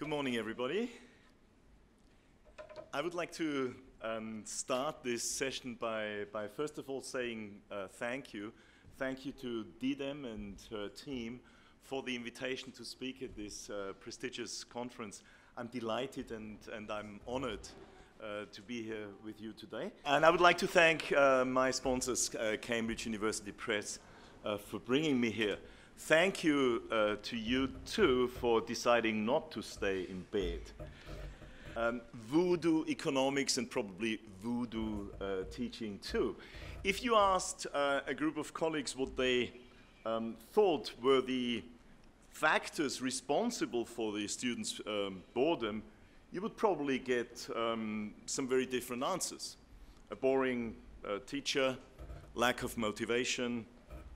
Good morning, everybody. I would like to um, start this session by, by first of all saying uh, thank you. Thank you to Didem and her team for the invitation to speak at this uh, prestigious conference. I'm delighted and, and I'm honored uh, to be here with you today. And I would like to thank uh, my sponsors, uh, Cambridge University Press, uh, for bringing me here. Thank you uh, to you too for deciding not to stay in bed. Um, voodoo economics and probably voodoo uh, teaching too. If you asked uh, a group of colleagues what they um, thought were the factors responsible for the students' um, boredom, you would probably get um, some very different answers. A boring uh, teacher, lack of motivation,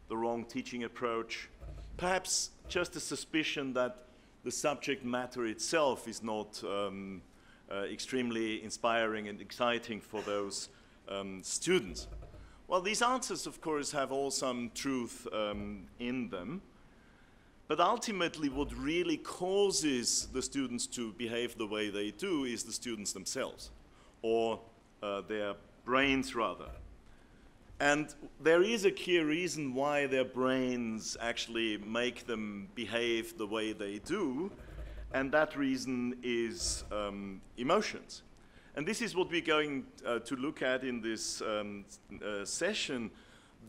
the wrong teaching approach, perhaps just a suspicion that the subject matter itself is not um, uh, extremely inspiring and exciting for those um, students. Well, these answers, of course, have all some truth um, in them. But ultimately, what really causes the students to behave the way they do is the students themselves, or uh, their brains, rather. And there is a key reason why their brains actually make them behave the way they do, and that reason is um, emotions. And this is what we're going uh, to look at in this um, uh, session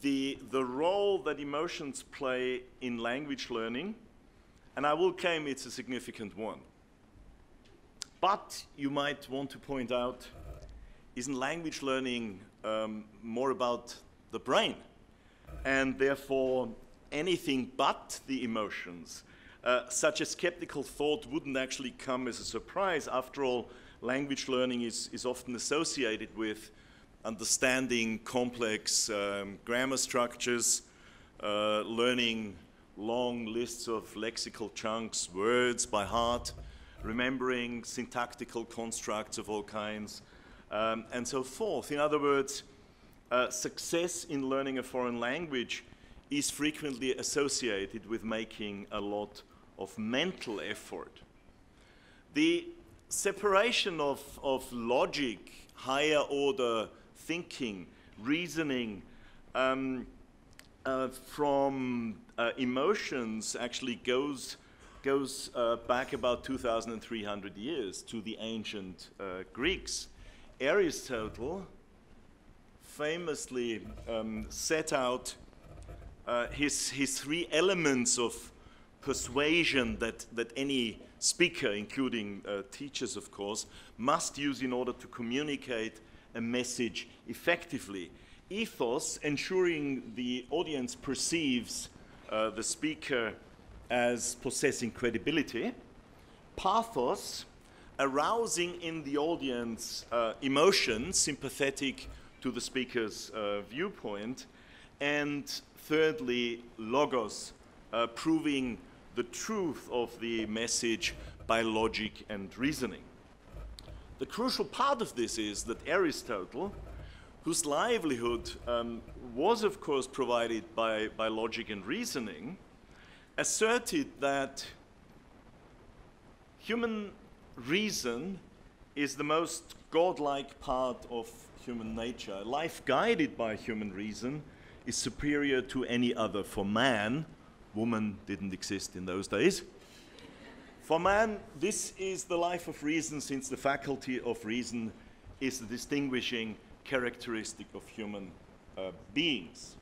the, the role that emotions play in language learning, and I will claim it's a significant one. But you might want to point out isn't language learning um, more about the brain? And therefore, anything but the emotions. Uh, such a skeptical thought wouldn't actually come as a surprise. After all, language learning is, is often associated with understanding complex um, grammar structures, uh, learning long lists of lexical chunks, words by heart, remembering syntactical constructs of all kinds, um, and so forth. In other words, uh, success in learning a foreign language is frequently associated with making a lot of mental effort. The separation of, of logic, higher order thinking, reasoning, um, uh, from uh, emotions actually goes, goes uh, back about 2,300 years to the ancient uh, Greeks. Aristotle famously um, set out uh, his, his three elements of persuasion that, that any speaker, including uh, teachers, of course, must use in order to communicate a message effectively. Ethos, ensuring the audience perceives uh, the speaker as possessing credibility. Pathos, arousing in the audience uh, emotion, sympathetic to the speaker's uh, viewpoint. And thirdly, logos, uh, proving the truth of the message by logic and reasoning. The crucial part of this is that Aristotle, whose livelihood um, was, of course, provided by, by logic and reasoning, asserted that human reason is the most godlike part of human nature. Life guided by human reason is superior to any other. For man, woman didn't exist in those days. For man, this is the life of reason, since the faculty of reason is the distinguishing characteristic of human uh, beings.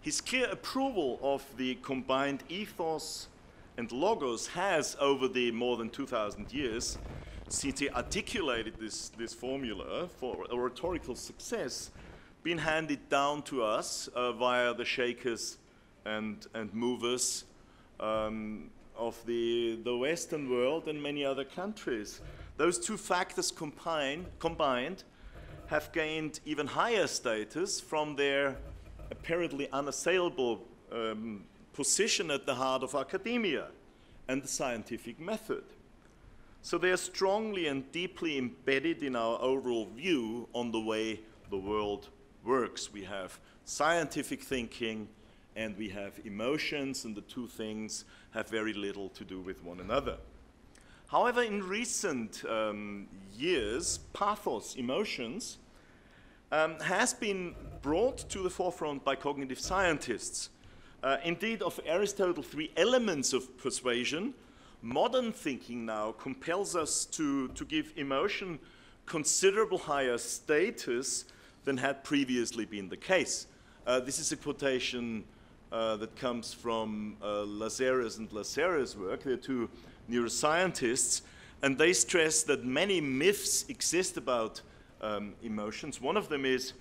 His clear approval of the combined ethos and logos has, over the more than 2,000 years, since he articulated this, this formula for rhetorical success, been handed down to us uh, via the shakers and, and movers um, of the, the Western world and many other countries. Those two factors combine, combined have gained even higher status from their apparently unassailable um, position at the heart of academia and the scientific method. So they are strongly and deeply embedded in our overall view on the way the world works. We have scientific thinking and we have emotions, and the two things have very little to do with one another. However, in recent um, years, pathos, emotions, um, has been brought to the forefront by cognitive scientists. Uh, indeed, of Aristotle's three elements of persuasion, modern thinking now compels us to, to give emotion considerable higher status than had previously been the case. Uh, this is a quotation uh, that comes from uh, Lazarus and Lazarus' work. They're two neuroscientists, and they stress that many myths exist about um, emotions. One of them is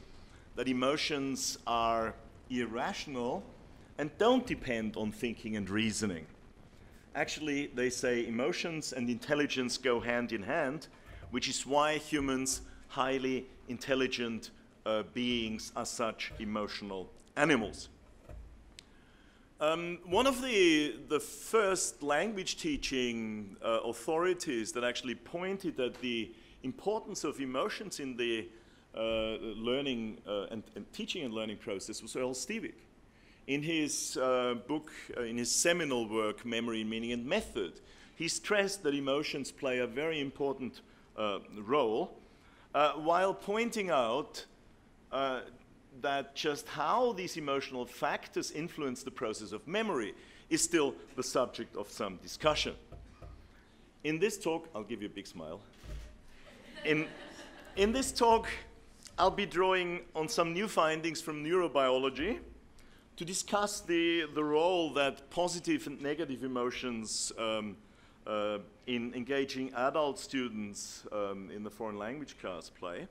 that emotions are irrational and don't depend on thinking and reasoning. Actually, they say emotions and intelligence go hand in hand, which is why humans, highly intelligent uh, beings, are such emotional animals. Um, one of the, the first language teaching uh, authorities that actually pointed at the importance of emotions in the uh, learning uh, and, and, teaching and learning process was Earl Stevick. In his uh, book, uh, in his seminal work, Memory, Meaning and Method, he stressed that emotions play a very important uh, role, uh, while pointing out that just how these emotional factors influence the process of memory is still the subject of some discussion. In this talk, I'll give you a big smile. In, in this talk, I'll be drawing on some new findings from neurobiology to discuss the, the role that positive and negative emotions um, uh, in engaging adult students um, in the foreign language class play.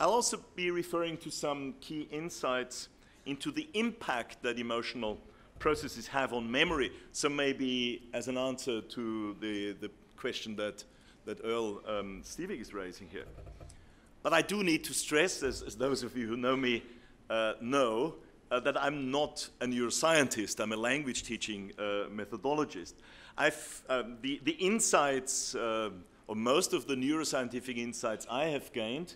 I'll also be referring to some key insights into the impact that emotional processes have on memory. So maybe as an answer to the, the question that that Earl um, Stevick is raising here. But I do need to stress, as, as those of you who know me uh, know, uh, that I'm not a neuroscientist. I'm a language teaching uh, methodologist. Um, the, the insights, uh, or most of the neuroscientific insights I have gained,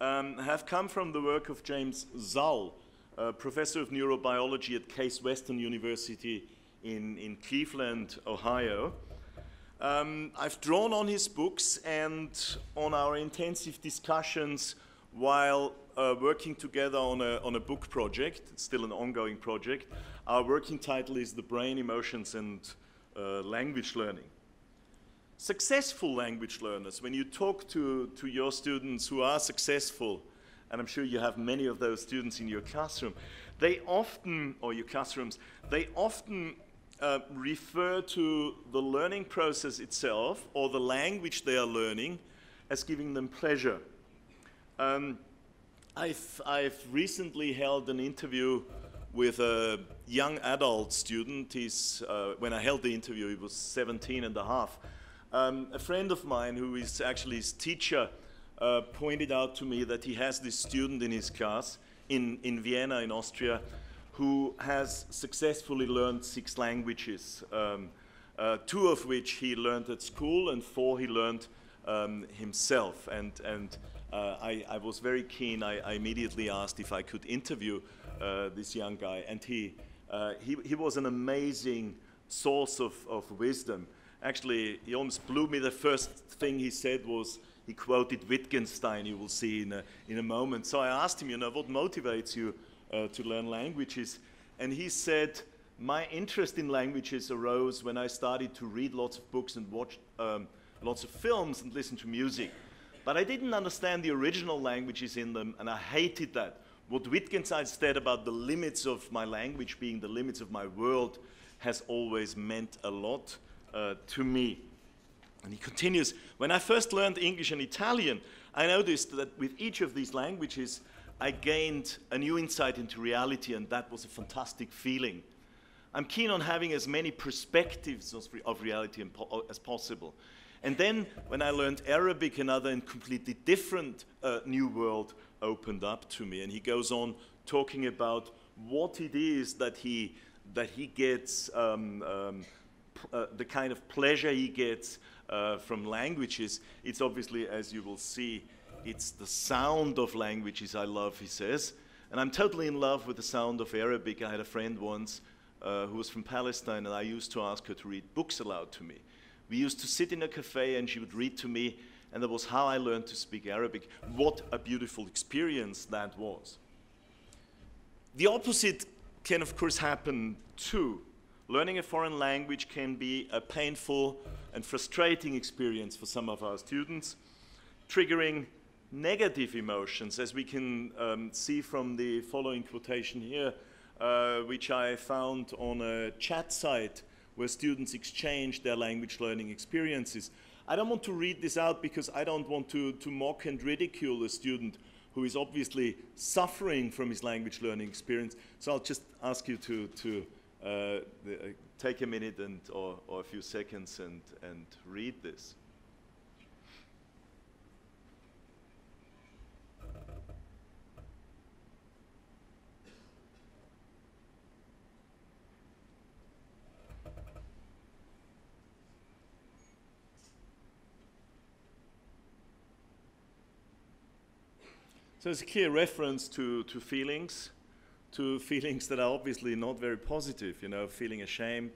um, have come from the work of James Zull, professor of neurobiology at Case Western University in, in Cleveland, Ohio. Um, I've drawn on his books and on our intensive discussions while uh, working together on a, on a book project. It's still an ongoing project. Our working title is The Brain, Emotions, and uh, Language Learning. Successful language learners, when you talk to, to your students who are successful, and I'm sure you have many of those students in your classroom, they often, or your classrooms, they often uh, refer to the learning process itself or the language they are learning as giving them pleasure. Um, I've, I've recently held an interview with a young adult student. He's, uh, when I held the interview, he was 17 and a half. Um, a friend of mine who is actually his teacher uh, pointed out to me that he has this student in his class in, in Vienna, in Austria, who has successfully learned six languages, um, uh, two of which he learned at school and four he learned um, himself. And, and uh, I, I, was very keen. I, I, immediately asked if I could interview uh, this young guy, and he, uh, he, he was an amazing source of, of wisdom. Actually, he almost blew me. The first thing he said was, he quoted Wittgenstein, you will see in a, in a moment. So I asked him, you know, what motivates you uh, to learn languages. And he said, my interest in languages arose when I started to read lots of books and watch um, lots of films and listen to music. But I didn't understand the original languages in them, and I hated that. What Wittgenstein said about the limits of my language being the limits of my world has always meant a lot uh, to me. And he continues, when I first learned English and Italian, I noticed that with each of these languages, I gained a new insight into reality, and that was a fantastic feeling. I'm keen on having as many perspectives of reality as possible. And then, when I learned Arabic, another and completely different uh, new world opened up to me. And he goes on talking about what it is that he, that he gets, um, um, uh, the kind of pleasure he gets uh, from languages. It's obviously, as you will see, it's the sound of languages I love, he says. And I'm totally in love with the sound of Arabic. I had a friend once uh, who was from Palestine, and I used to ask her to read books aloud to me. We used to sit in a cafe and she would read to me, and that was how I learned to speak Arabic. What a beautiful experience that was. The opposite can, of course, happen too. Learning a foreign language can be a painful and frustrating experience for some of our students, triggering negative emotions, as we can um, see from the following quotation here, uh, which I found on a chat site where students exchange their language learning experiences. I don't want to read this out because I don't want to, to mock and ridicule a student who is obviously suffering from his language learning experience. So I'll just ask you to, to uh, uh, take a minute and, or, or a few seconds and, and read this. So it's a clear reference to, to feelings, to feelings that are obviously not very positive, you know, feeling ashamed,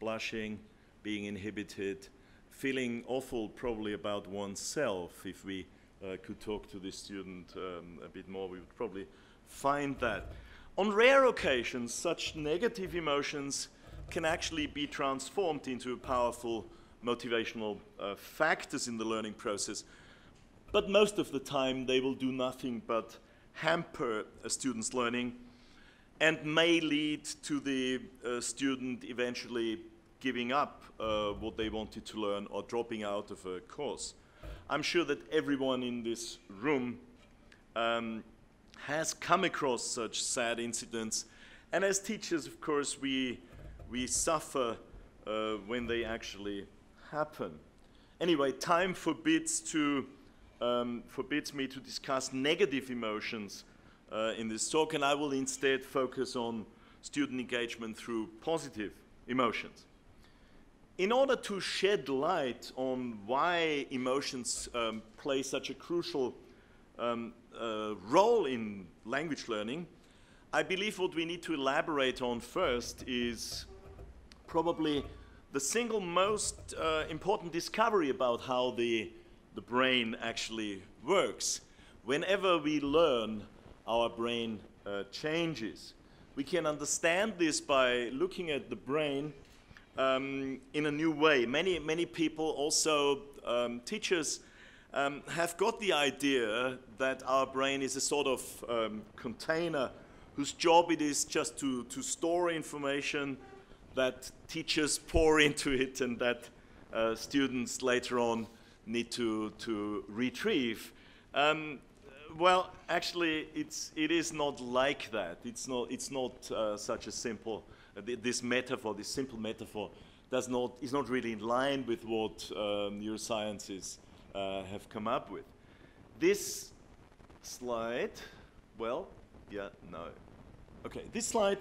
blushing, being inhibited, feeling awful probably about oneself. If we uh, could talk to this student um, a bit more, we would probably find that. On rare occasions, such negative emotions can actually be transformed into powerful motivational uh, factors in the learning process but most of the time they will do nothing but hamper a student's learning and may lead to the uh, student eventually giving up uh, what they wanted to learn or dropping out of a course. I'm sure that everyone in this room um, has come across such sad incidents. And as teachers, of course, we, we suffer uh, when they actually happen. Anyway, time forbids to um, forbids me to discuss negative emotions uh, in this talk, and I will instead focus on student engagement through positive emotions. In order to shed light on why emotions um, play such a crucial um, uh, role in language learning, I believe what we need to elaborate on first is probably the single most uh, important discovery about how the the brain actually works. Whenever we learn, our brain uh, changes. We can understand this by looking at the brain um, in a new way. Many, many people, also um, teachers, um, have got the idea that our brain is a sort of um, container whose job it is just to, to store information that teachers pour into it and that uh, students later on need to, to retrieve. Um, well, actually, it's, it is not like that. It's not, it's not uh, such a simple, uh, this metaphor, this simple metaphor, does not, is not really in line with what uh, neurosciences uh, have come up with. This slide, well, yeah, no. Okay, this slide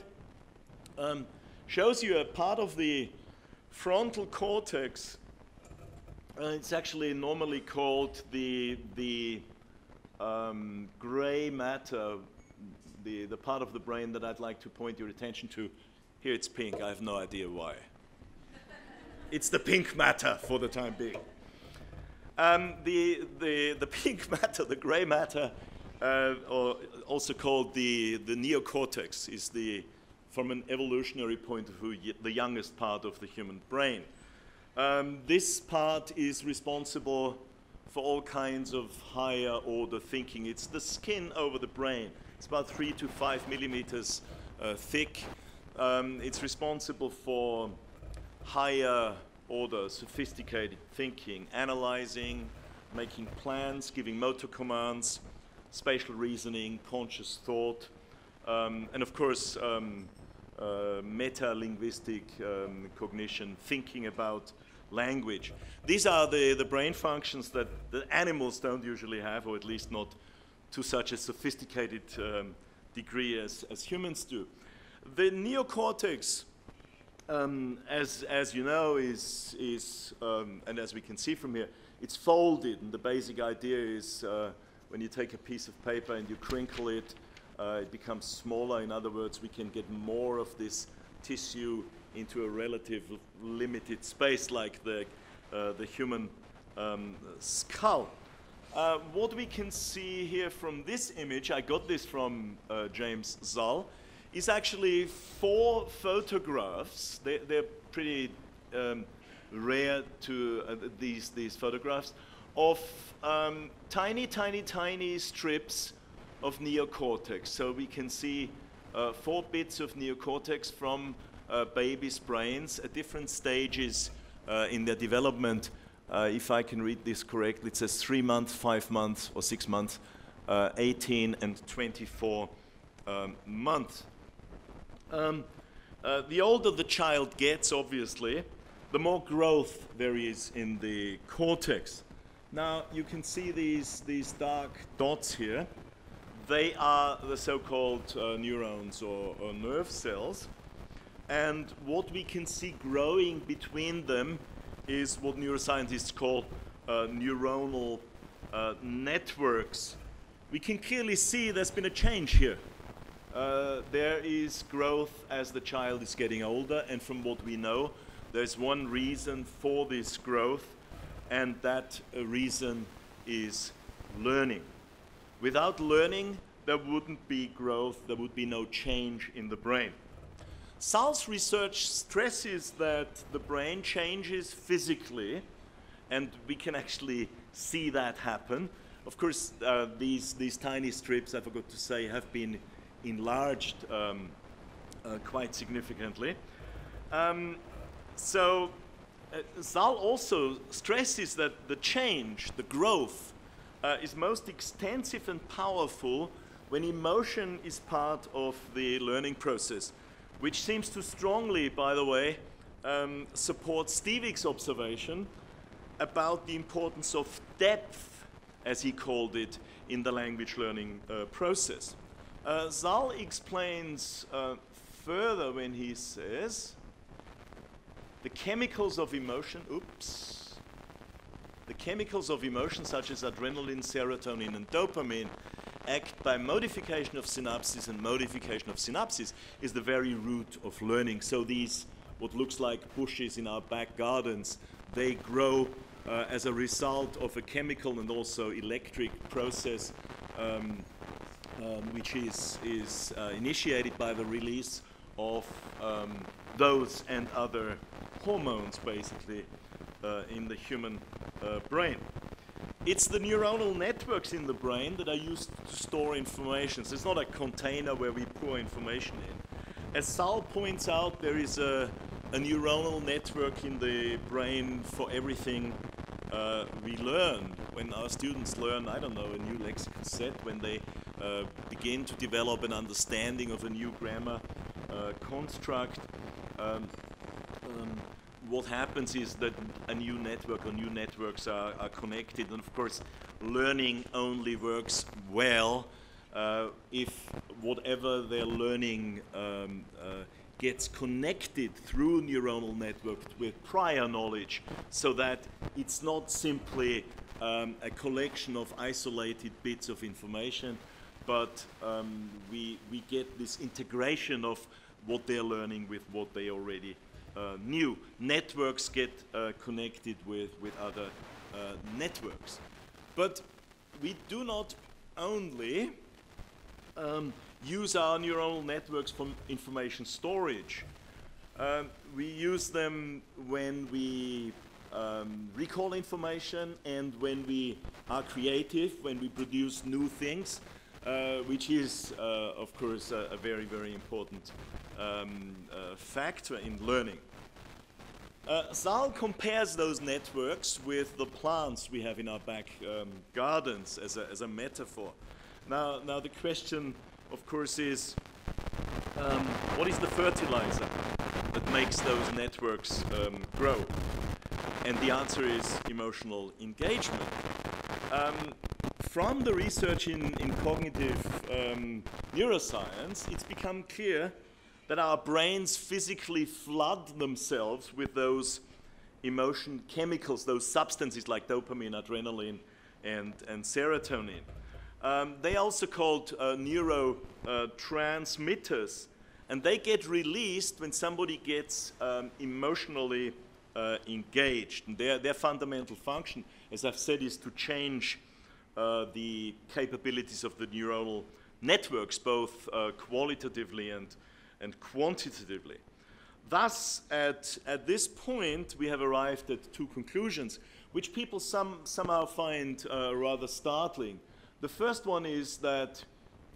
um, shows you a part of the frontal cortex uh, it's actually normally called the, the um, gray matter, the, the part of the brain that I'd like to point your attention to. Here it's pink, I have no idea why. it's the pink matter for the time being. Um, the, the, the pink matter, the gray matter, uh, or also called the, the neocortex, is the, from an evolutionary point of view, the youngest part of the human brain. Um, this part is responsible for all kinds of higher order thinking. It's the skin over the brain. It's about three to five millimeters uh, thick. Um, it's responsible for higher order, sophisticated thinking, analyzing, making plans, giving motor commands, spatial reasoning, conscious thought, um, and of course, um, uh, meta-linguistic um, cognition, thinking about language. These are the, the brain functions that the animals don't usually have, or at least not to such a sophisticated um, degree as, as humans do. The neocortex, um, as, as you know, is, is um, and as we can see from here, it's folded, and the basic idea is uh, when you take a piece of paper and you crinkle it, uh, it becomes smaller. In other words, we can get more of this tissue into a relative limited space like the uh, the human um, skull. Uh, what we can see here from this image, I got this from uh, James Zull, is actually four photographs. They, are pretty um, rare to uh, these, these photographs of um, tiny, tiny, tiny strips of neocortex. So we can see uh, four bits of neocortex from uh, babies' brains at different stages uh, in their development uh, if I can read this correctly, it says three months, five months, or six months, uh, 18 and 24 um, months. Um, uh, the older the child gets, obviously, the more growth there is in the cortex. Now, you can see these, these dark dots here. They are the so-called uh, neurons or, or nerve cells. And what we can see growing between them is what neuroscientists call uh, neuronal uh, networks. We can clearly see there's been a change here. Uh, there is growth as the child is getting older, and from what we know, there's one reason for this growth, and that uh, reason is learning. Without learning, there wouldn't be growth, there would be no change in the brain. Zull's research stresses that the brain changes physically, and we can actually see that happen. Of course, uh, these, these tiny strips, I forgot to say, have been enlarged um, uh, quite significantly. Um, so, uh, also stresses that the change, the growth, uh, is most extensive and powerful when emotion is part of the learning process which seems to strongly, by the way, um, support Stevick's observation about the importance of depth, as he called it, in the language learning uh, process. Uh, Zull explains uh, further when he says the chemicals of emotion, oops, the chemicals of emotion such as adrenaline, serotonin, and dopamine act by modification of synapses, and modification of synapses is the very root of learning. So these, what looks like bushes in our back gardens, they grow uh, as a result of a chemical and also electric process um, um, which is, is uh, initiated by the release of um, those and other hormones, basically, uh, in the human uh, brain. It's the neuronal networks in the brain that are used to store information. So it's not a container where we pour information in. As Zull points out, there is a, a neuronal network in the brain for everything uh, we learn. When our students learn, I don't know, a new lexical set, when they uh, begin to develop an understanding of a new grammar uh, construct, um, what happens is that a new network or new networks are, are connected. And of course, learning only works well uh, if whatever they're learning um, uh, gets connected through neuronal networks with prior knowledge so that it's not simply um, a collection of isolated bits of information, but um, we, we get this integration of what they're learning with what they already new networks get uh, connected with, with other uh, networks. But we do not only um, use our neuronal networks for information storage. Um, we use them when we um, recall information and when we are creative, when we produce new things, uh, which is, uh, of course, a, a, very, very important um, uh, factor in learning. Uh, Zull compares those networks with the plants we have in our back um, gardens as a, as a metaphor. Now, now the question, of course, is um, what is the fertilizer that makes those networks um, grow? And the answer is emotional engagement. Um, from the research in, in cognitive um, neuroscience, it's become clear that our brains physically flood themselves with those emotion chemicals, those substances like dopamine, adrenaline, and, and serotonin. Um, they also called uh, neurotransmitters, uh, and they get released when somebody gets um, emotionally uh, engaged. And their, their fundamental function, as I've said, is to change uh, the capabilities of the neuronal networks, both uh, qualitatively and, and quantitatively. Thus, at, at this point, we have arrived at two conclusions, which people some, somehow find uh, rather startling. The first one is that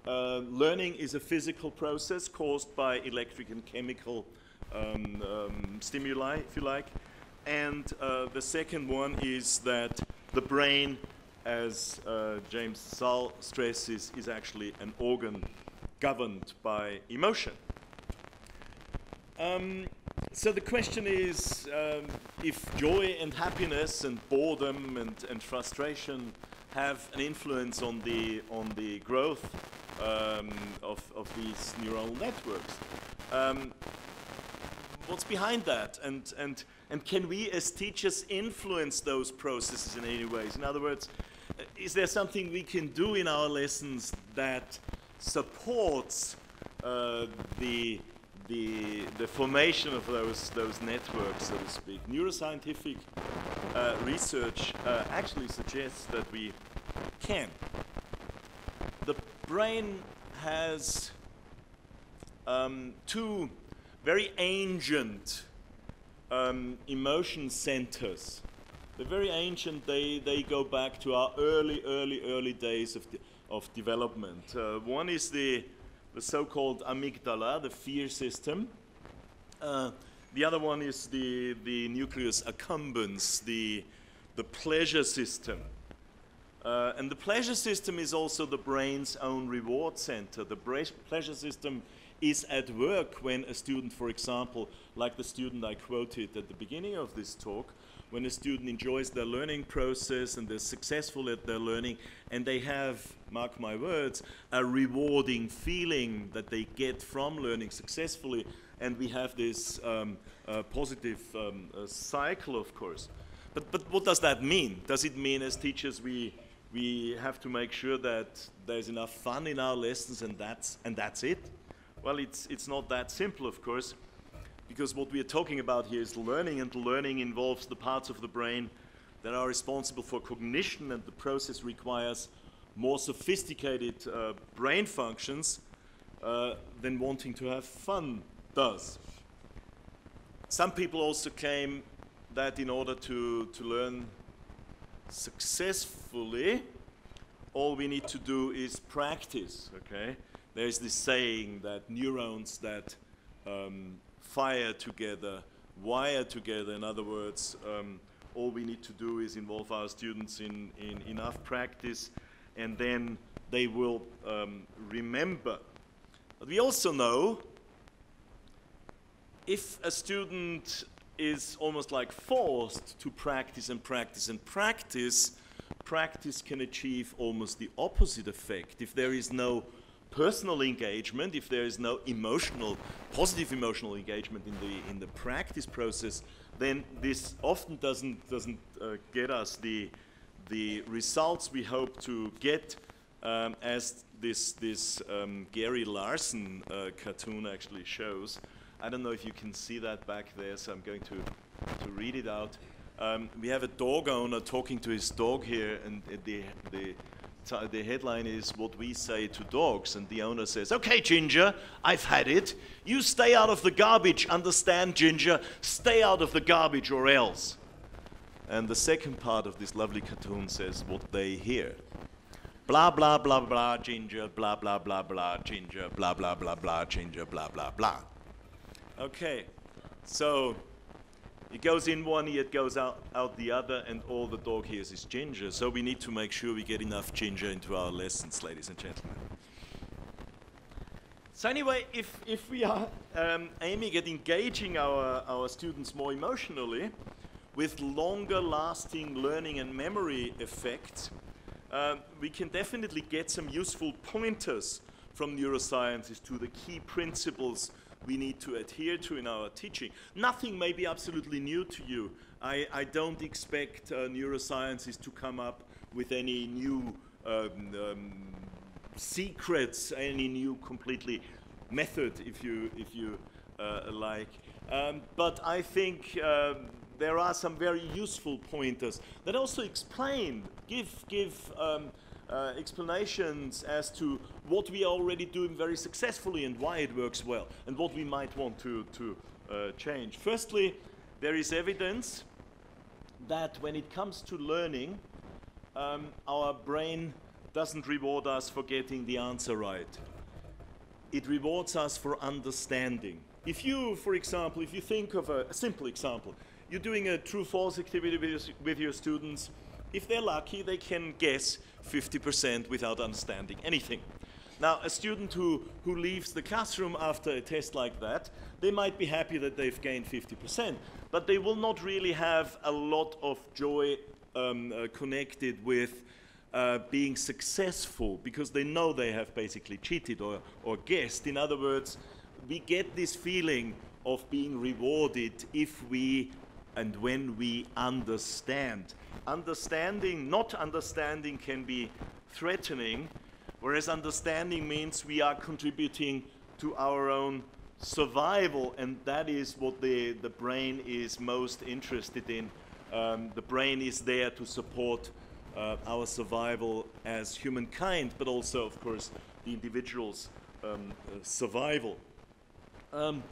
uh, learning is a physical process caused by electric and chemical um, um, stimuli, if you like. And uh, the second one is that the brain, as uh, James Zull stresses, is actually an organ governed by emotion. Um, so the question is um, if joy and happiness and boredom and, and frustration have an influence on the, on the growth um, of, of these neural networks. Um, what's behind that? And, and, and can we as teachers influence those processes in any ways? In other words, uh, is there something we can do in our lessons that supports uh, the, the, the formation of those, those networks, so to speak? Neuroscientific uh, research uh, actually suggests that we can. The brain has um, two very ancient um, emotion centers. They're very ancient. They, they go back to our early, early, early days of, de of development. Uh, one is the, the so-called amygdala, the fear system. Uh, the other one is the, the nucleus accumbens, the, the pleasure system. Uh, and the pleasure system is also the brain's own reward center. The pleasure system is at work when a student, for example, like the student I quoted at the beginning of this talk, when a student enjoys their learning process and they're successful at their learning and they have, mark my words, a rewarding feeling that they get from learning successfully and we have this um, uh, positive um, uh, cycle, of course. But, but what does that mean? Does it mean as teachers we we have to make sure that there's enough fun in our lessons and that's, and that's it. Well, it's, it's not that simple, of course, because what we are talking about here is learning, and learning involves the parts of the brain that are responsible for cognition, and the process requires more sophisticated uh, brain functions uh, than wanting to have fun does. Some people also claim that in order to, to learn successfully, all we need to do is practice, okay? There's this saying that neurons that um, fire together, wire together, in other words, um, all we need to do is involve our students in, in enough practice and then they will um, remember. But we also know if a student is almost like forced to practice and practice and practice, practice can achieve almost the opposite effect. If there is no personal engagement, if there is no emotional, positive emotional engagement in the in the practice process, then this often doesn't doesn't uh, get us the the results we hope to get, um, as this this um, Gary Larson uh, cartoon actually shows. I don't know if you can see that back there, so I'm going to, to read it out. Um, we have a dog owner talking to his dog here, and the, the, the headline is What We Say to Dogs. And the owner says, Okay, Ginger, I've had it. You stay out of the garbage. Understand, Ginger? Stay out of the garbage or else. And the second part of this lovely cartoon says what they hear. Blah, blah, blah, blah, ginger, blah, blah, blah, blah, ginger, blah, blah, blah, blah, ginger, blah, blah, blah. Okay, so it goes in one ear, it goes out, out the other, and all the dog hears is ginger. So we need to make sure we get enough ginger into our lessons, ladies and gentlemen. So anyway, if, if we are um, aiming at engaging our, our students more emotionally with longer lasting learning and memory effects, uh, we can definitely get some useful pointers from neurosciences to the key principles we need to adhere to in our teaching. Nothing may be absolutely new to you. I, I don't expect uh, neurosciences to come up with any new um, um, secrets, any new completely method, if you, if you uh, like. Um, but I think um, there are some very useful pointers that also explain, give, give um, uh, explanations as to what we are already doing very successfully and why it works well, and what we might want to, to uh, change. Firstly, there is evidence that when it comes to learning, um, our brain doesn't reward us for getting the answer right. It rewards us for understanding. If you, for example, if you think of a, a simple example, you're doing a true-false activity with your, with your students, if they're lucky, they can guess 50% without understanding anything. Now, a student who, who leaves the classroom after a test like that, they might be happy that they've gained 50%, but they will not really have a lot of joy um, uh, connected with uh, being successful because they know they have basically cheated or, or guessed. In other words, we get this feeling of being rewarded if we and when we understand. Understanding, not understanding, can be threatening, whereas understanding means we are contributing to our own survival, and that is what the, the brain is most interested in. Um, the brain is there to support uh, our survival as humankind, but also, of course, the individual's um, uh, survival. Um,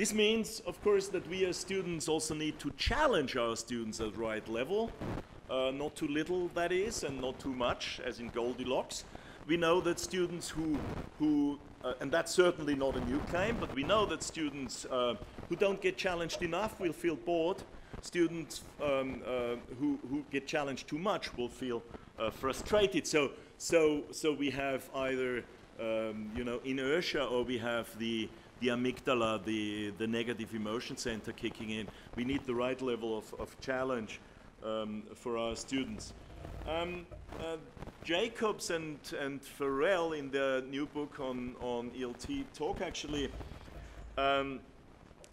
this means, of course, that we as students also need to challenge our students at the right level. Uh, not too little, that is, and not too much, as in Goldilocks. We know that students who, who uh, and that's certainly not a new claim, but we know that students uh, who don't get challenged enough will feel bored. Students um, uh, who, who get challenged too much will feel uh, frustrated. So, so, so we have either um, you know, inertia or we have the, the amygdala, the, the negative emotion center kicking in. We need the right level of, of challenge um, for our students. Um, uh, Jacobs and, and Farrell in their new book on, on ELT talk actually um,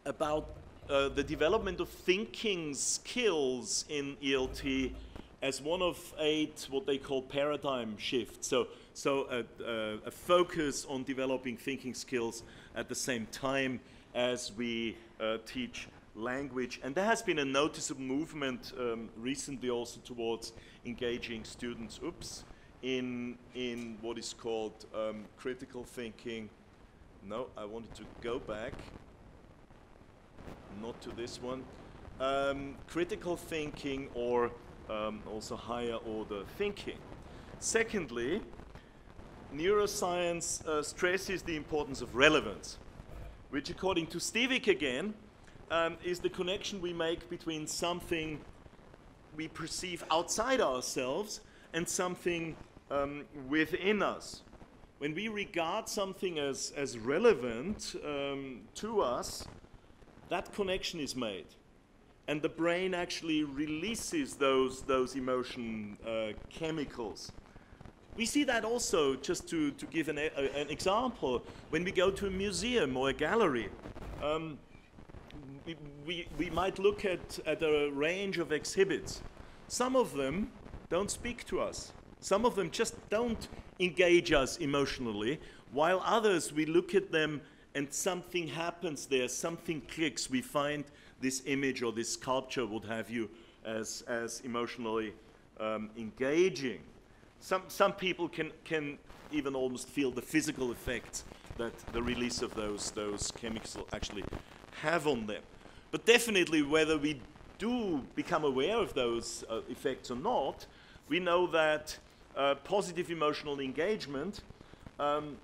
about uh, the development of thinking skills in ELT as one of eight what they call paradigm shifts. So, so a, a, a focus on developing thinking skills at the same time as we uh, teach language. And there has been a noticeable movement um, recently also towards engaging students, oops, in, in what is called um, critical thinking. No, I wanted to go back, not to this one. Um, critical thinking or um, also higher order thinking. Secondly, neuroscience uh, stresses the importance of relevance, which according to Stevick again, um, is the connection we make between something we perceive outside ourselves and something um, within us. When we regard something as, as relevant um, to us, that connection is made. And the brain actually releases those, those emotion uh, chemicals. We see that also, just to, to give an, a, an example, when we go to a museum or a gallery. Um, we, we, we might look at, at a range of exhibits. Some of them don't speak to us. Some of them just don't engage us emotionally, while others, we look at them and something happens there, something clicks, we find this image or this sculpture, would have you, as, as emotionally um, engaging. Some, some people can, can even almost feel the physical effects that the release of those, those chemicals actually have on them. But definitely, whether we do become aware of those uh, effects or not, we know that uh, positive emotional engagement um,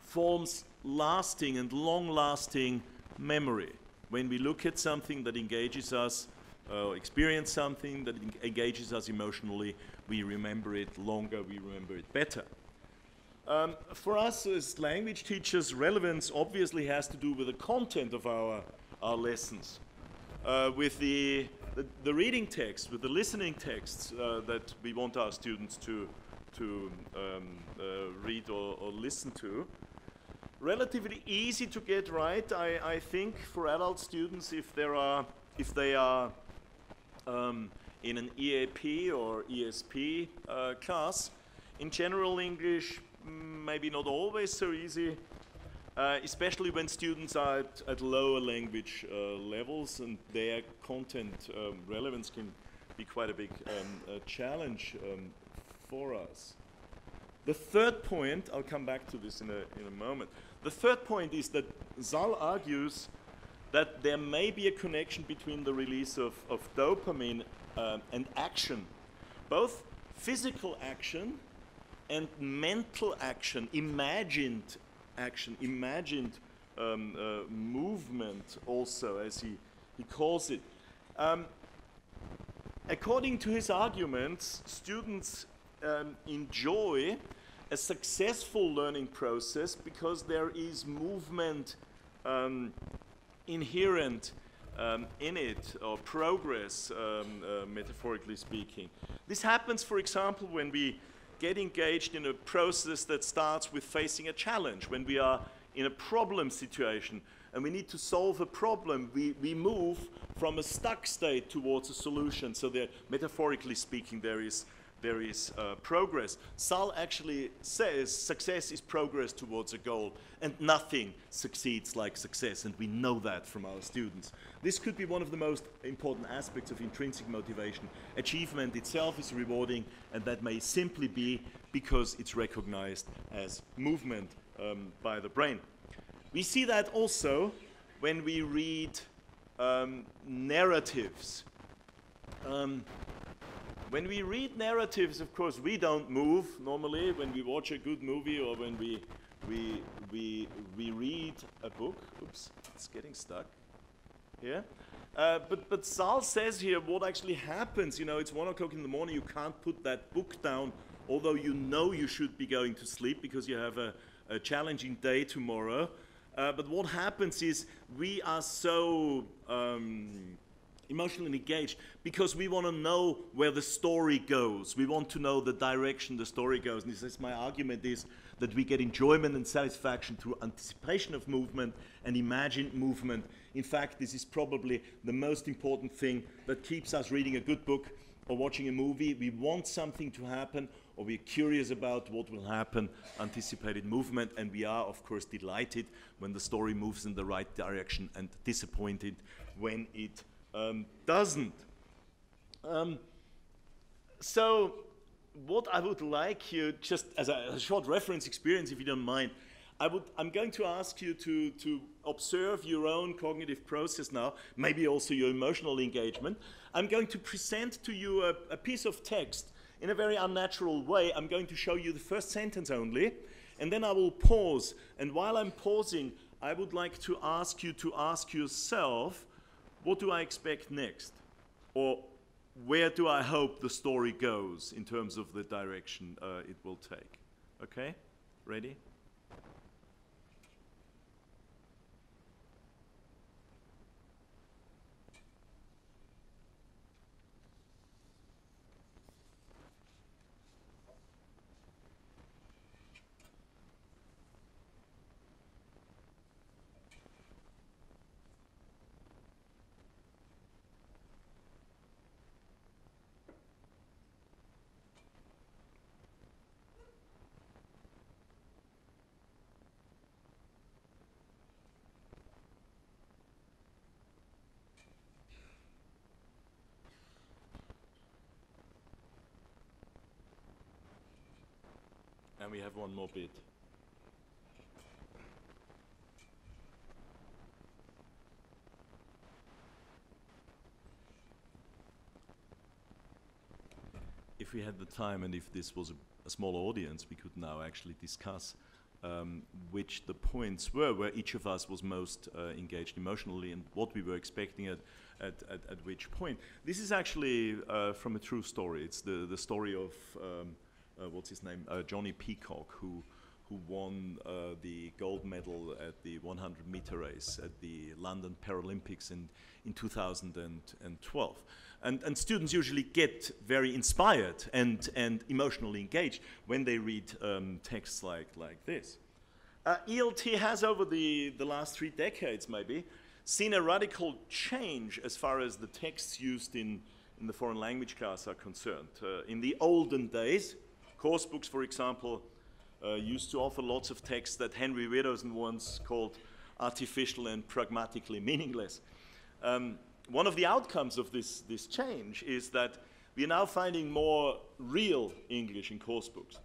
forms lasting and long-lasting memory. When we look at something that engages us, uh, experience something that engages us emotionally, we remember it longer, we remember it better. Um, for us as language teachers, relevance obviously has to do with the content of our, our lessons. Uh, with the, the, the, reading text, with the listening texts uh, that we want our students to, to um, uh, read or, or, listen to. Relatively easy to get right, I, I, think, for adult students if, there are, if they are um, in an EAP or ESP uh, class. In general English, maybe not always so easy. uh, especially when students are at, at lower language uh, levels and their content um, relevance can be quite a big um, challenge um, for us. The third point, I'll come back to this in a, in a moment. The third point is that Zull argues that there may be a connection between the release of, of dopamine uh, and action, both physical action and mental action, imagined action, imagined um, uh, movement also, as he, he calls it. Um, according to his arguments, students um, enjoy a successful learning process because there is movement um, inherent um, in it, or progress, um, uh, metaphorically speaking. This happens, for example, when we get engaged in a process that starts with facing a challenge, when we are in a problem situation and we need to solve a problem, we, we move from a stuck state towards a solution. So there, metaphorically speaking, there is there is uh, progress. Zull actually says success is progress towards a goal, and nothing succeeds like success, and we know that from our students. This could be one of the most important aspects of intrinsic motivation. Achievement itself is rewarding, and that may simply be because it's recognized as movement um, by the brain. We see that also when we read um, narratives. Um, when we read narratives, of course, we don't move normally when we watch a good movie or when we, we, we, we read a book. Oops, it's getting stuck here. Uh, but, but Zull says here what actually happens. You know, it's one o'clock in the morning, you can't put that book down, although you know you should be going to sleep because you have a, a challenging day tomorrow. Uh, but what happens is we are so um, emotionally engaged because we want to know where the story goes. We want to know the direction the story goes. And this is my argument is that we get enjoyment and satisfaction through anticipation of movement and imagined movement. In fact, this is probably the most important thing that keeps us reading a good book or watching a movie. We want something to happen or we're curious about what will happen, anticipated movement, and we are, of course, delighted when the story moves in the right direction and disappointed when it um, doesn't. Um, so what I would like you, just as a, a, short reference experience, if you don't mind, I would, I'm going to ask you to, to observe your own cognitive process now, maybe also your emotional engagement. I'm going to present to you a, a piece of text in a very unnatural way. I'm going to show you the first sentence only, and then I will pause. And while I'm pausing, I would like to ask you to ask yourself, what do I expect next? Or where do I hope the story goes in terms of the direction uh, it will take? Okay? Ready? And we have one more bit. If we had the time and if this was a, a small audience, we could now actually discuss um, which the points were where each of us was most uh, engaged emotionally and what we were expecting at, at, at, at which point. This is actually uh, from a true story. It's the, the story of um, uh, what's his name, uh, Jonnie Peacock, who who won uh, the gold medal at the 100 meter race at the London Paralympics in, in 2012. And, and students usually get very inspired and, and emotionally engaged when they read um, texts like, like this. Uh, ELT has, over the, the last three decades maybe, seen a radical change as far as the texts used in, in the foreign language class are concerned. Uh, in the olden days, Course books, for example, uh, used to offer lots of texts that Henry Widdowson once called artificial and pragmatically meaningless. Um, one of the outcomes of this, this change is that we are now finding more real English in course books.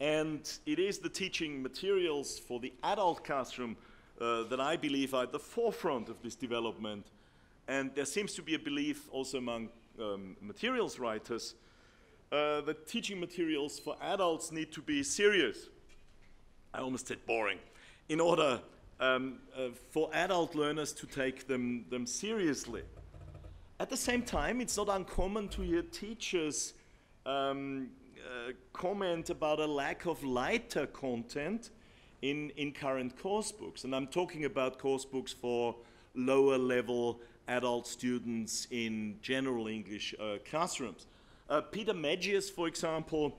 And it is the teaching materials for the adult classroom uh, that I believe are at the forefront of this development. And there seems to be a belief also among um, materials writers uh, that teaching materials for adults need to be serious. I almost said boring. In order um, uh, for adult learners to take them, them seriously. At the same time, it's not uncommon to hear teachers um, uh, comment about a lack of lighter content in, in current course books. And I'm talking about course books for lower level adult students in general English uh, classrooms. Uh, Peter Medgyes, for example,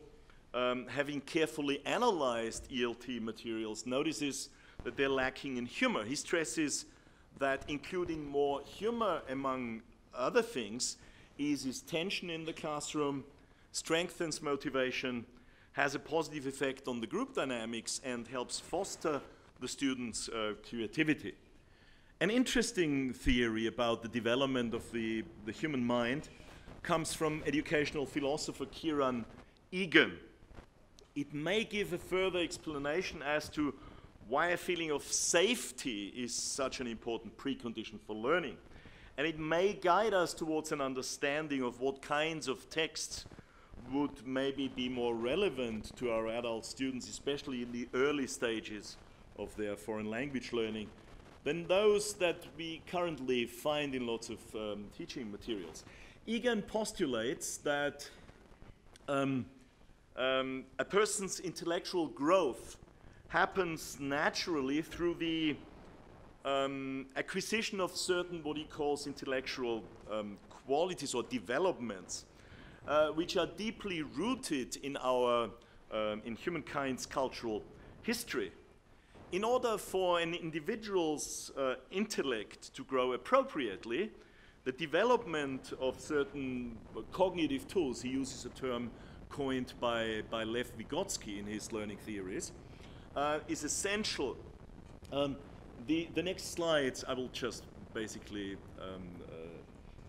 um, having carefully analyzed ELT materials, notices that they're lacking in humor. He stresses that including more humor among other things eases tension in the classroom, strengthens motivation, has a positive effect on the group dynamics, and helps foster the students' uh, creativity. An interesting theory about the development of the, the human mind comes from educational philosopher Kieran Egan. It may give a further explanation as to why a feeling of safety is such an important precondition for learning. And it may guide us towards an understanding of what kinds of texts would maybe be more relevant to our adult students, especially in the early stages of their foreign language learning, than those that we currently find in lots of um, teaching materials. Egan postulates that um, um, a person's intellectual growth happens naturally through the um, acquisition of certain what he calls intellectual um, qualities or developments, uh, which are deeply rooted in our um, in humankind's cultural history. In order for an individual's uh, intellect to grow appropriately, the development of certain cognitive tools, he uses a term coined by, by Lev Vygotsky in his learning theories, uh, is essential. Um, the, the next slides, I will just basically um,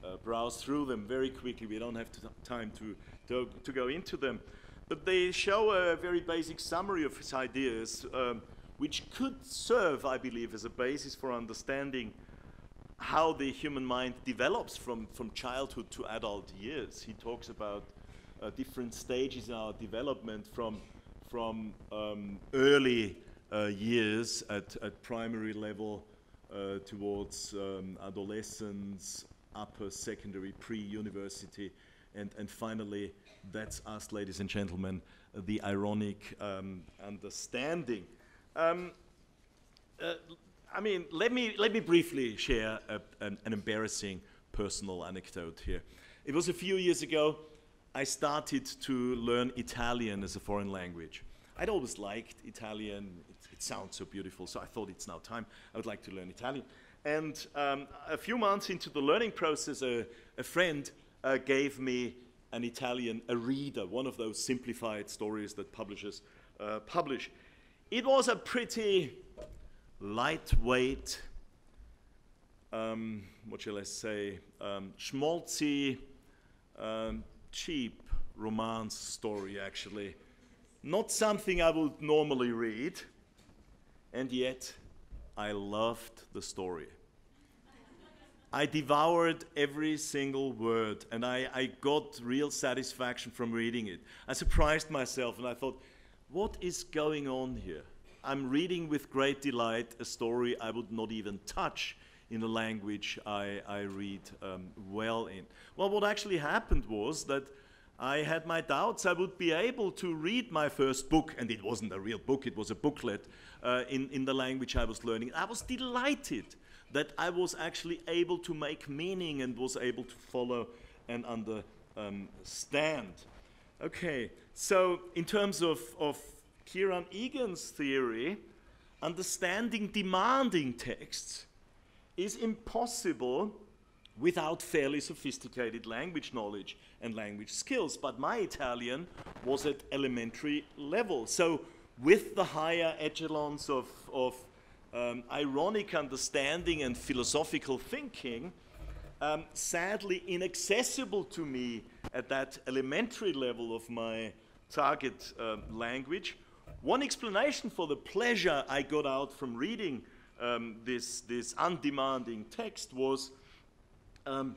uh, uh, browse through them very quickly. We don't have time to, to, to, go into them. But they show a very basic summary of his ideas, um, which could serve, I believe, as a basis for understanding how the human mind develops from, from childhood to adult years. He talks about uh, different stages in our development from from um, early uh, years at, at primary level uh, towards um, adolescence, upper secondary, pre-university, and, and finally, that's us, ladies and gentlemen, the ironic um, understanding. Um, uh, I mean, let me, let me briefly share a, an, an embarrassing personal anecdote here. It was a few years ago, I started to learn Italian as a foreign language. I'd always liked Italian. It, it, sounds so beautiful, so I thought it's now time. I would like to learn Italian. And um, a few months into the learning process, a, a friend uh, gave me an Italian, a reader, one of those simplified stories that publishers uh, publish. It was a pretty lightweight, um, what shall I say, um, schmaltzy, um, cheap romance story, actually. Not something I would normally read, and yet I loved the story. I devoured every single word, and I, I got real satisfaction from reading it. I surprised myself, and I thought, what is going on here? I'm reading with great delight a story I would not even touch in the language I, I read um, well in. Well, what actually happened was that I had my doubts I would be able to read my first book, and it wasn't a real book, it was a booklet uh, in, in the language I was learning. I was delighted that I was actually able to make meaning and was able to follow and understand. Okay, so in terms of, of Kieran Egan's theory, understanding demanding texts is impossible without fairly sophisticated language knowledge and language skills. But my Italian was at elementary level. So with the higher echelons of, of um, ironic understanding and philosophical thinking, um, sadly inaccessible to me at that elementary level of my target um, language. One explanation for the pleasure I got out from reading um, this, this undemanding text was um,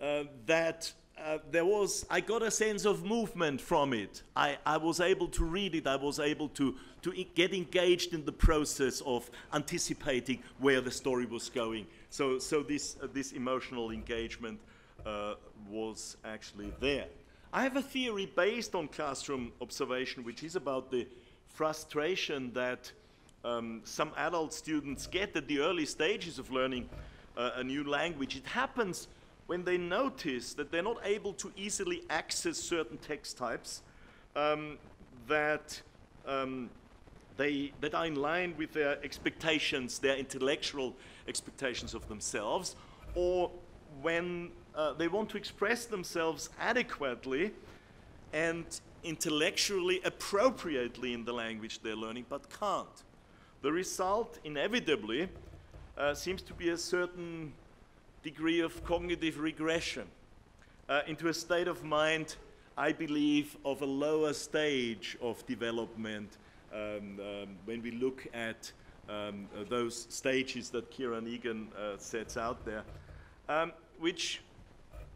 uh, that uh, there was, I got a sense of movement from it. I, I was able to read it, I was able to, to get engaged in the process of anticipating where the story was going. So, so this, uh, this emotional engagement uh, was actually there. I have a theory based on classroom observation, which is about the frustration that um, some adult students get at the early stages of learning uh, a new language. It happens when they notice that they're not able to easily access certain text types um, that, um, they, that are in line with their expectations, their intellectual expectations of themselves, or when uh, they want to express themselves adequately and intellectually appropriately in the language they're learning, but can't. The result, inevitably, uh, seems to be a certain degree of cognitive regression uh, into a state of mind, I believe, of a lower stage of development um, um, when we look at um, uh, those stages that Kieran Egan uh, sets out there, um, which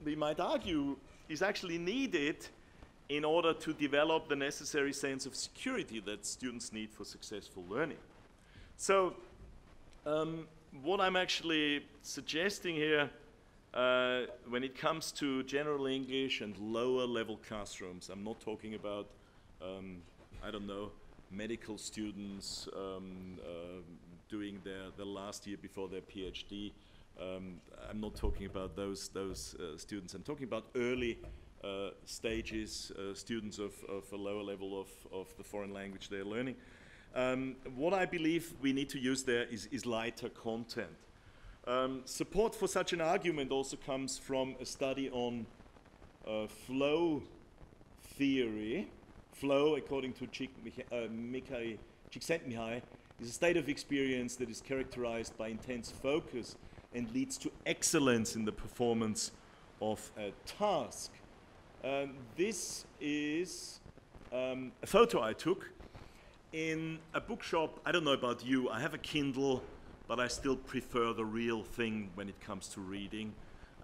we might argue is actually needed in order to develop the necessary sense of security that students need for successful learning. So, um, what I'm actually suggesting here uh, when it comes to general English and lower level classrooms, I'm not talking about, um, I don't know, medical students um, uh, doing their, their last year before their PhD. Um, I'm not talking about those, those uh, students. I'm talking about early uh, stages, uh, students of, of a lower level of, of the foreign language they're learning. Um, what I believe we need to use there is, is lighter content. Um, support for such an argument also comes from a study on uh, flow theory. Flow, according to Chik, uh, Csikszentmihalyi, is a state of experience that is characterized by intense focus and leads to excellence in the performance of a task. Um, this is um, a photo I took in a bookshop. I don't know about you, I have a Kindle, but I still prefer the real thing when it comes to reading.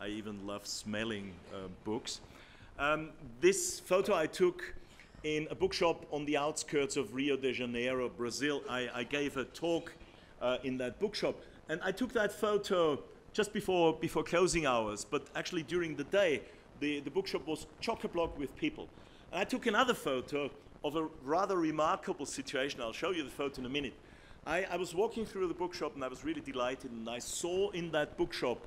I even love smelling uh, books. Um, this photo I took in a bookshop on the outskirts of Rio de Janeiro, Brazil. I, I gave a talk uh, in that bookshop. And I took that photo just before, before closing hours, but actually during the day, the, the bookshop was chock-a-block with people. And I took another photo of a rather remarkable situation. I'll show you the photo in a minute. I, I was walking through the bookshop and I was really delighted and I saw in that bookshop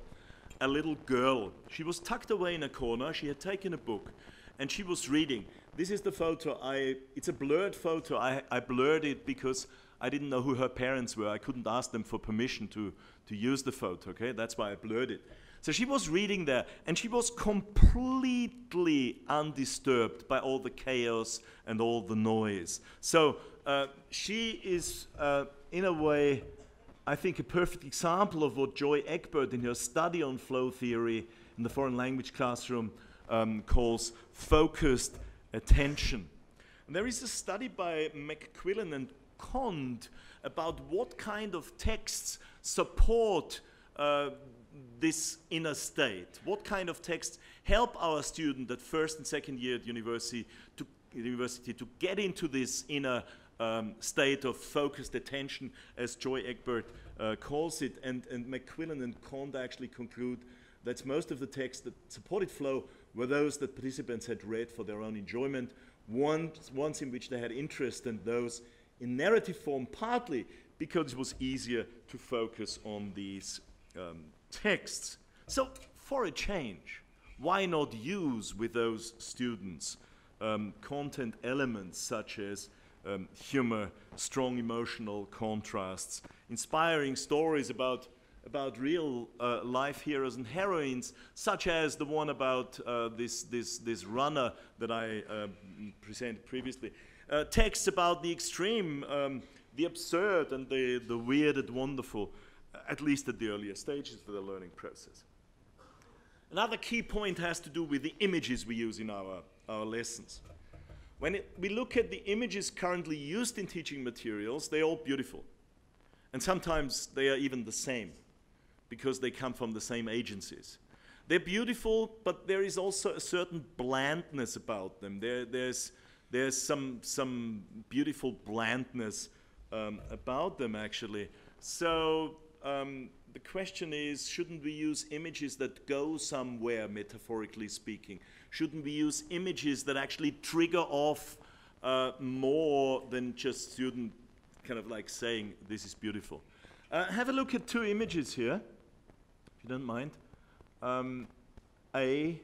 a little girl. She was tucked away in a corner. She had taken a book and she was reading. This is the photo. I, it's a blurred photo. I, I blurred it because I didn't know who her parents were. I couldn't ask them for permission to, to use the photo, okay? That's why I blurred it. So she was reading there, and she was completely undisturbed by all the chaos and all the noise. So uh, she is, uh, in a way, I think, a perfect example of what Joy Egbert, in her study on flow theory in the foreign language classroom, um, calls focused attention. And there is a study by McQuillan and Conde about what kind of texts support uh, this inner state. What kind of texts help our student at first and second year at university to, university to get into this inner um, state of focused attention, as Joy Egbert uh, calls it. And, and McQuillan and Conde actually conclude that most of the texts that supported flow were those that participants had read for their own enjoyment, ones, ones in which they had interest, and those in narrative form, partly because it was easier to focus on these um, texts. So, for a change, why not use with those students um, content elements such as um, humor, strong emotional contrasts, inspiring stories about about real uh, life heroes and heroines, such as the one about uh, this, this, this runner that I uh, presented previously. uh, texts about the extreme, um, the absurd, and the, the weird and wonderful, at least at the earlier stages of the learning process. Another key point has to do with the images we use in our, our lessons. When it, we look at the images currently used in teaching materials, they're all beautiful. And sometimes they are even the same because they come from the same agencies. They're beautiful, but there is also a certain blandness about them. There, there's, there's some, some beautiful blandness um, about them, actually. So um, the question is, shouldn't we use images that go somewhere, metaphorically speaking? Shouldn't we use images that actually trigger off uh, more than just student kind of like saying, this is beautiful? Uh, have a look at two images here, if you don't mind. Um, a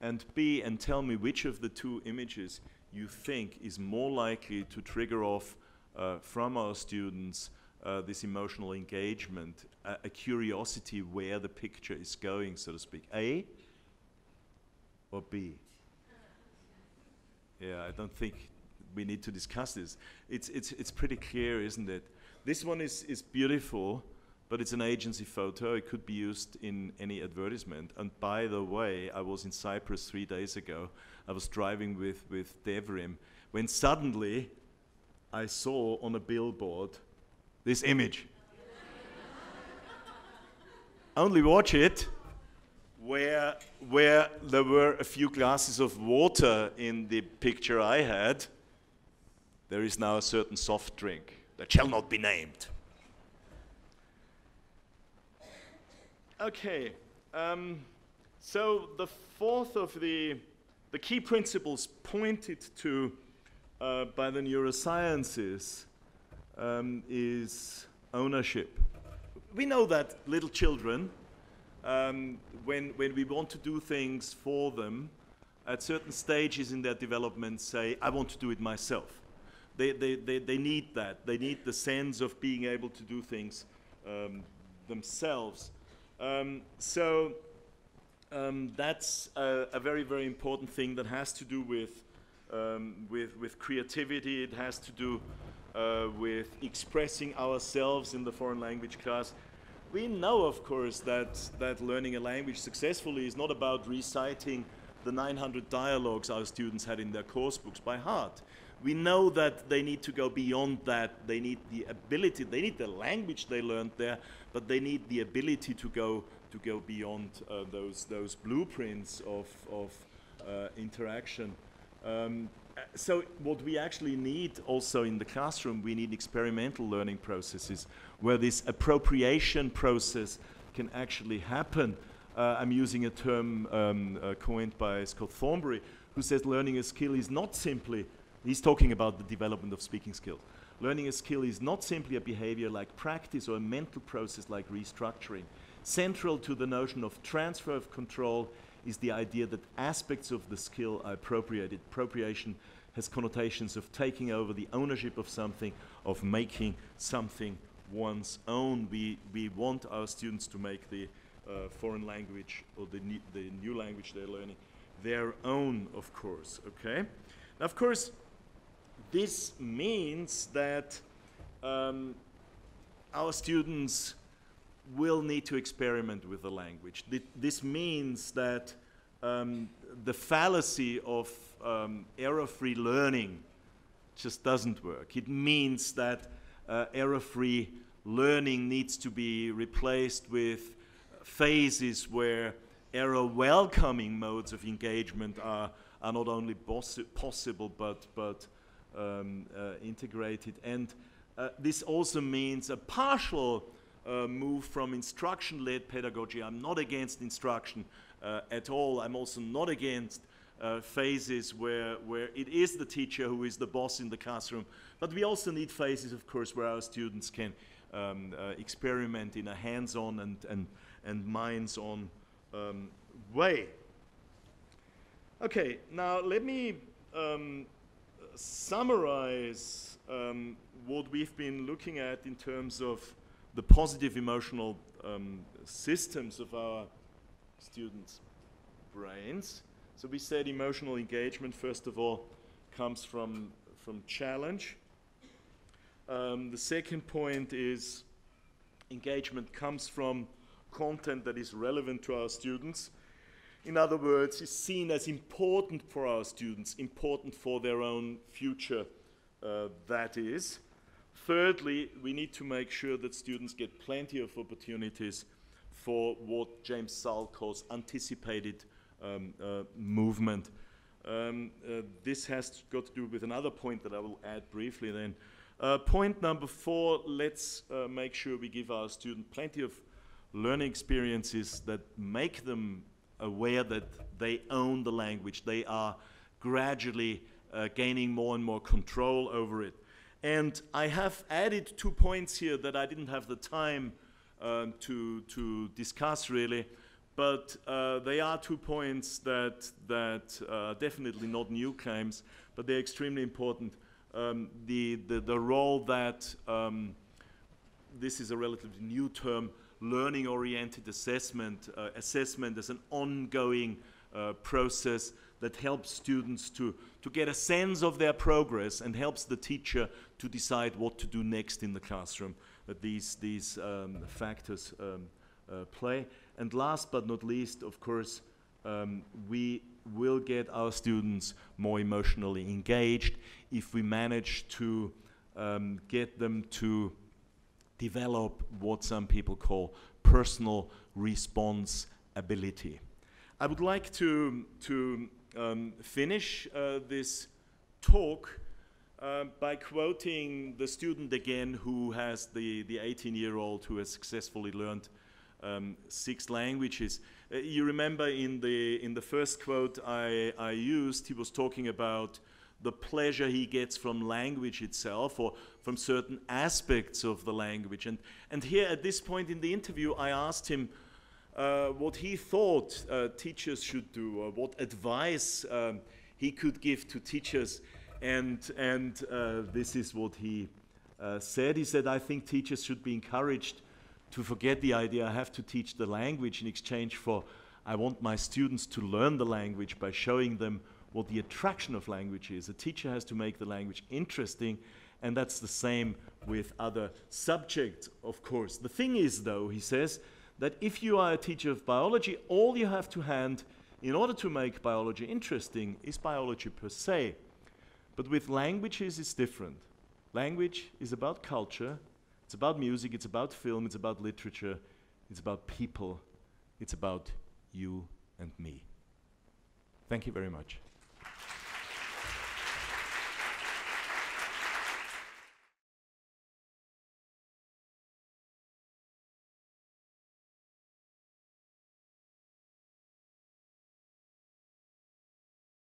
and B, and tell me which of the two images you think is more likely to trigger off uh, from our students uh, this emotional engagement, a, a, curiosity where the picture is going, so to speak. A or B? Yeah, I don't think we need to discuss this. It's, it's, it's pretty clear, isn't it? This one is, is beautiful, but it's an agency photo. It could be used in any advertisement. And by the way, I was in Cyprus three days ago. I was driving with, with Devrim when suddenly I saw on a billboard this image. Only watch it where, where there were a few glasses of water in the picture I had. There is now a certain soft drink that shall not be named. Okay, um, so the fourth of the, the key principles pointed to uh, by the neurosciences um, is ownership. We know that little children, um, when, when we want to do things for them, at certain stages in their development say, I want to do it myself. They, they, they, they need that. They need the sense of being able to do things um, themselves. Um, so um, that's a, a, very, very important thing that has to do with, um, with, with creativity. It has to do uh, with expressing ourselves in the foreign language class. We know, of course, that, that learning a language successfully is not about reciting the 900 dialogues our students had in their course books by heart. We know that they need to go beyond that. They need the ability, they need the language they learned there, but they need the ability to go, to go beyond uh, those, those blueprints of, of uh, interaction. Um, so what we actually need also in the classroom, we need experimental learning processes where this appropriation process can actually happen. Uh, I'm using a term um, uh, coined by Scott Thornbury, who says learning a skill is not simply, he's talking about the development of speaking skills. Learning a skill is not simply a behavior like practice or a mental process like restructuring. Central to the notion of transfer of control is the idea that aspects of the skill are appropriated. Appropriation has connotations of taking over the ownership of something, of making something one's own. We, we want our students to make the uh, foreign language or the, the new language they're learning their own, of course, okay? Now, of course, this means that um, our students will need to experiment with the language. Th this means that um, the fallacy of um, error-free learning just doesn't work. It means that uh, error-free learning needs to be replaced with phases where error-welcoming modes of engagement are, are not only possible but, but um, uh, integrated. And uh, this also means a partial uh, move from instruction-led pedagogy. I'm not against instruction uh, at all. I'm also not against uh, phases where, where it is the teacher who is the boss in the classroom. But we also need phases, of course, where our students can um, uh, experiment in a hands-on and, and, and minds-on um, way. Okay, now let me um, summarize um, what we've been looking at in terms of the positive emotional um, systems of our students' brains. So we said emotional engagement, first of all, comes from, from challenge. Um, the second point is engagement comes from content that is relevant to our students. In other words, is seen as important for our students, important for their own future, uh, that is. Thirdly, we need to make sure that students get plenty of opportunities for what James Zull calls anticipated um, uh, movement. Um, uh, this has got to do with another point that I will add briefly then. Uh, point number four, let's uh, make sure we give our students plenty of learning experiences that make them aware that they own the language. They are gradually uh, gaining more and more control over it. And I have added two points here that I didn't have the time um, to, to discuss really, but uh, they are two points that, that are definitely not new claims, but they're extremely important. Um, the, the, the role that, um, this is a relatively new term, learning-oriented assessment, uh, assessment as an ongoing uh, process that helps students to, to get a sense of their progress and helps the teacher to decide what to do next in the classroom. That these, these um, factors um, uh, play. And last but not least, of course, um, we will get our students more emotionally engaged if we manage to um, get them to develop what some people call personal response ability. I would like to, to um, finish uh, this talk uh, by quoting the student again who has the, the 18 year old who has successfully learned um, six languages. Uh, you remember in the, in the first quote I, I used, he was talking about the pleasure he gets from language itself or from certain aspects of the language. And, and here at this point in the interview, I asked him uh, what he thought uh, teachers should do or what advice um, he could give to teachers. And, and uh, this is what he uh, said. He said, I think teachers should be encouraged to forget the idea I have to teach the language in exchange for I want my students to learn the language by showing them what the attraction of language is. A teacher has to make the language interesting, and that's the same with other subjects, of course. The thing is, though, he says, that if you are a teacher of biology, all you have to hand in order to make biology interesting is biology per se. But with languages, it's different. Language is about culture, it's about music, it's about film, it's about literature, it's about people, it's about you and me. Thank you very much.